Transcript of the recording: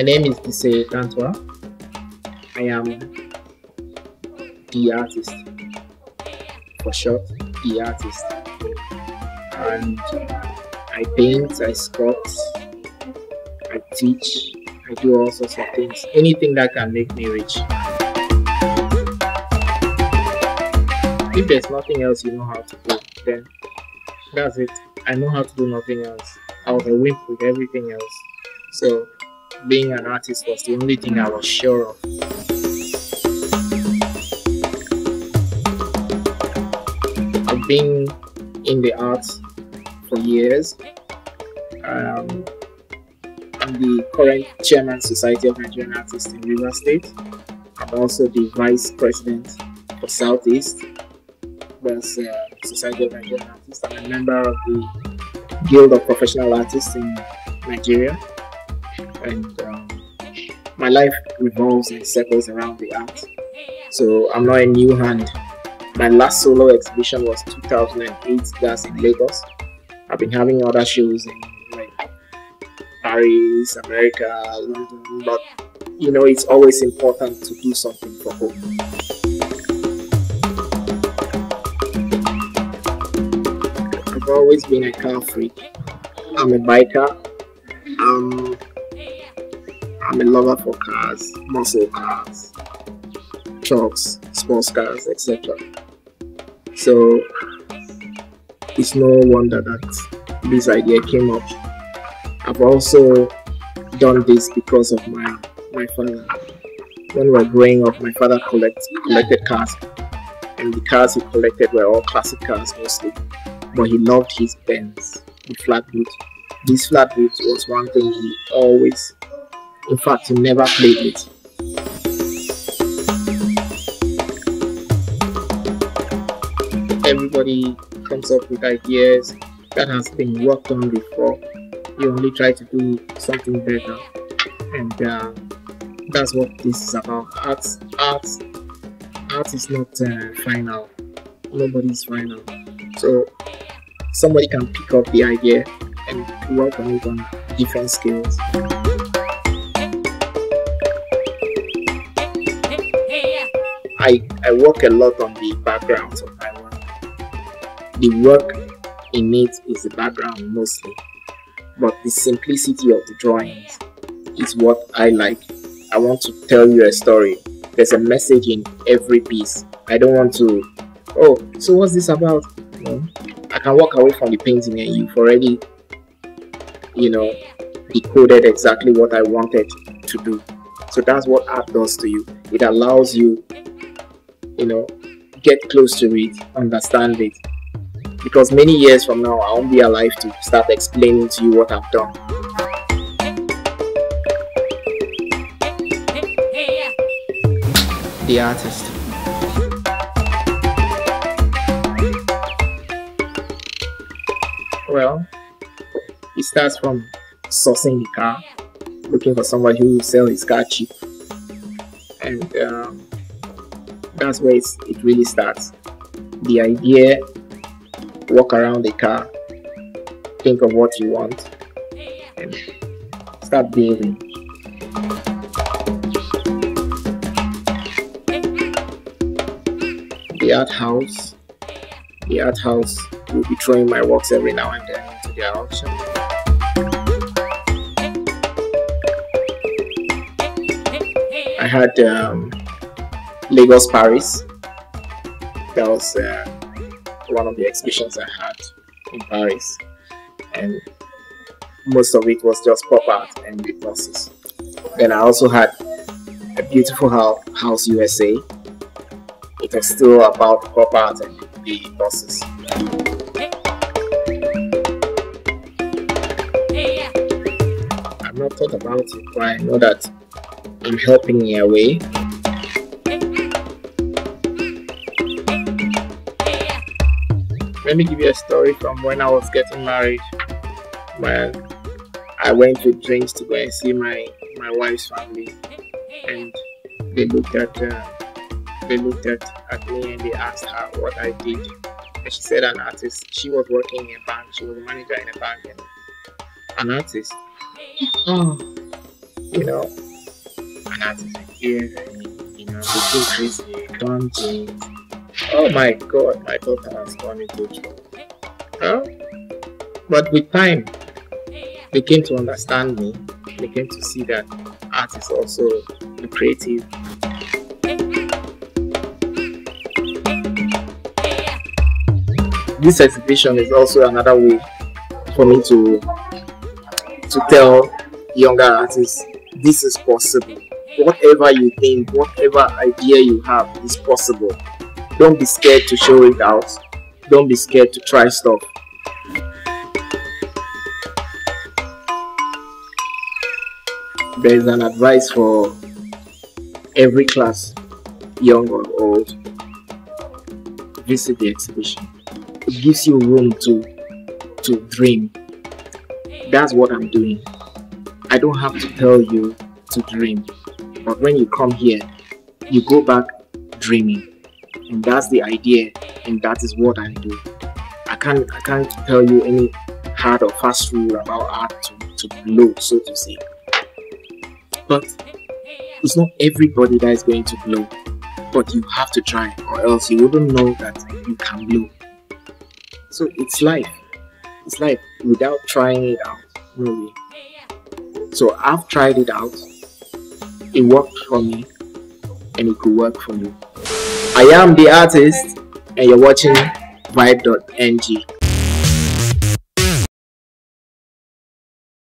My name is Diseye Tantua. I am D'Artist, for short, D'Artist. And I paint, I sculpt, I teach, I do all sorts of things. Anything that can make me rich. If there's nothing else you know how to do, then that's it. I know how to do nothing else. I was a wimp with everything else. So being an artist was the only thing I was sure of. I've been in the arts for years. Um, I'm the current chairman Society of Nigerian Artists in River State. I'm also the vice president for Southeast. That's uh, Society of Nigerian Artists. I'm a member of the Guild of Professional Artists in Nigeria and um, my life revolves and circles around the art. So I'm not a new hand. My last solo exhibition was 2008. That's in Lagos. I've been having other shows in like Paris, America, London, but you know it's always important to do something for home. I've always been a car freak. I'm a biker. Um, I'm a lover for cars, muscle cars, trucks, sports cars, etc. So it's no wonder that this idea came up. I've also done this because of my my father. When we were growing up, my father collect, collected cars, and the cars he collected were all classic cars mostly. But he loved his Benz, the flat boot. This flat boot was one thing he always in fact, he never played it. Everybody comes up with ideas that has been worked on before. You only try to do something better, and uh, that's what this is about. Art, art, art is not uh, final. Nobody's final. So somebody can pick up the idea and work on it on different scales. I, I work a lot on the backgrounds of my work. The work in it is the background mostly, but the simplicity of the drawings is what I like. I want to tell you a story. There's a message in every piece. I don't want to, oh, so what's this about? No. I can walk away from the painting and you've already, you know, decoded exactly what I wanted to do. So that's what art does to you. It allows you you know, get close to it, understand it. Because many years from now, I won't be alive to start explaining to you what I've done. The artist. Well, it starts from sourcing the car, looking for somebody who will sell his car cheap, and um, that's where it really starts. The idea, walk around the car, think of what you want, and start building. The art house, the art house will be throwing my works every now and then into their auction. I had um, Lagos Paris. That was uh, one of the exhibitions I had in Paris, and most of it was just pop art and the buses. Then I also had a beautiful house USA. It was still about pop art and the buses. I've not thought about it, but I know that I'm helping in a way. Let me give you a story from when I was getting married. When I went to drinks to go and see my my wife's family, and they looked at uh, they looked at, at me and they asked her what I did, and she said an artist. She was working in a bank. She was a manager in a bank and an artist. Oh, you know, an artist here, you know, looking crazy, done things. Oh my god, my daughter has gone into trouble. Huh? But with time, they came to understand me. They came to see that art is also creative. This exhibition is also another way for me to to tell younger artists this is possible. Whatever you think, whatever idea you have is possible. Don't be scared to show it out. Don't be scared to try stuff. There is an advice for every class, young or old. Visit the exhibition. It gives you room to to dream. That's what I'm doing. I don't have to tell you to dream. But when you come here, you go back dreaming. And that's the idea, and that is what I do. I can't I can't tell you any hard or fast rule about art to, to blow, so to say. But it's not everybody that is going to blow. But you have to try, or else you wouldn't know that you can blow. So it's life. It's life without trying it out. Way. So I've tried it out. It worked for me, and it could work for you. I am D'Artist, and you're watching Vibe.ng.